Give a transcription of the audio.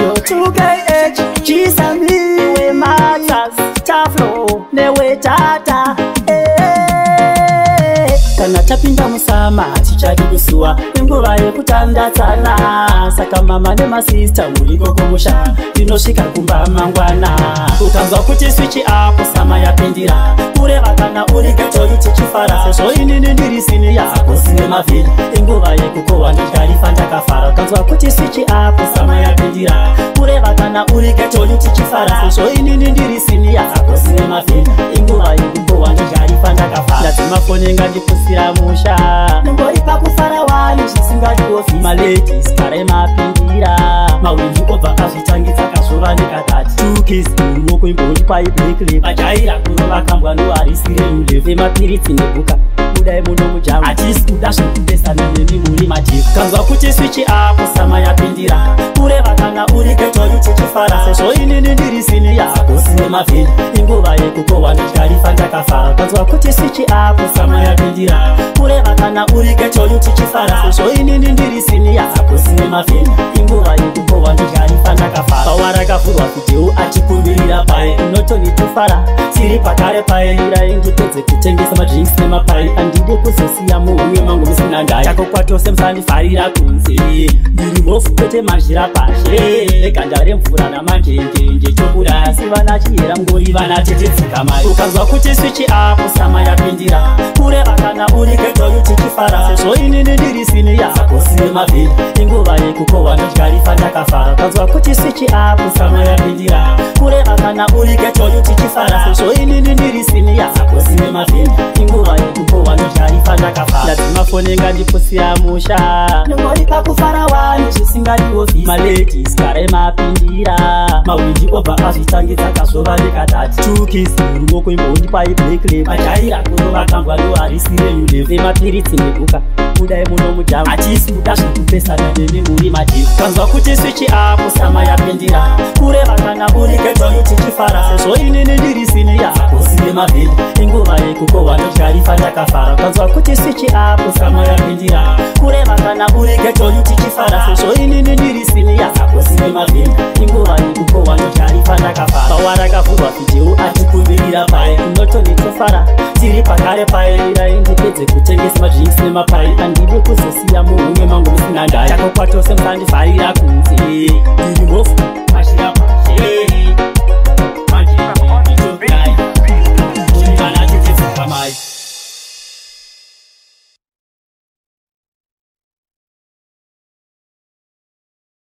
yotukeeji chisamiwe matas taflo newetata kana tapinda musama hatichadidi suwa inguva yekutandatsana saka mama nemasista muriko kumusha tinosvika kumba mangwana ukanzwa kuti swichi ako sama yapindira kureva kana uri getori tichifara sezvo inini ndiri sini yakosine mavhiri inguva yekukohwa ndidarifa ndakafara ukanzwa kuti swichi ako sama yapindira kureva kana uri getori tichifara sezvo inini ndiri sini yakosine mavhiri inguva yekukohwa ndidarifa ndakafara ndadzimafoni ngandipusira kuenda musha nongori pakufara wani zvisingatosi maladis karai mapindira mawinji obva azvitangidza kazuva nekadati tukis iruoko imboni kwaibrekle vajaira kurova kambwa noarisirenulevemapiritsi nebhuka budai muno mujamu hatisi kuda zvekupesana nemimuri majeu kanzwa kuti swichi akusama yapindira kure kana uriketoyu tichifara sezvo inini ndiri sini yako sine mavhiri inguva yekukohwa netarifa ndakafara kanzwa kuti sichi ako sama yapindira kureva kana uriketoyu tichifara sezvo inini ndiri sini yako sine mavhiri inguva yekukohwa netarifa ndakafara pawarakavhurwa kutiu achikumbirira pae unotonitofara tiri pakare pae rainditodze kutengesa madrinks nemapai andi kuzosiya muhunye mangu musinandai chako kwato semusandifarira kunze ndiri mofu kwete mazhira pashe eganda remvura namanjenjenje chobuda asi vana chiyera ngori vana tetedzikamai ukanzwa kuti swichi apo sama yapindira kureva kana uri kedoyu tichifara sezvo inini ndiri sini yakosiemavhiri inguva yekukohwa nodyarifa ndakafara ukanzwa kuti swichi apo sama yapindira kureva kana uri kedoyu tichifara sezvo inini ndiri sini yakosiemavhiri inguva yekukohwa nodyarifa ndaifa ndakafara ndadzimafoni ngandipusiya musha ndingori pakufara wani zvisingadiofisi maledis karai mapindira mawindi obva azvitangidza kazvova nekatati tukis murumoko imboundipai blakle majaira kunova kangwa no harisireyunevhe mapiritsi nebuka kudai muno mujamu hatisi kuda zvekupesana nemi muri madhivu kanzwa kuti swichi apo sama yapindira kureva kana uri kedzoyo tichifara sezvo inini dirisini nemavhili inguva yekukohwa nezvarifa ndakafara kanzwa kuti sichi apo samwe yapindira kureva kana urege toni tichifara sezvo inini ndiri sini yakakosine mavhili inguva yekukohwa nezvarifa ndakafara bawa rakavhurwa kudheu atikumbirira pai unotoni tofara tiri pakare pairai ndipedze kutengesa madrinks nemapai andidi kuzosiya muhume mangu musina ndai chako kwatose mbandifarira kunzi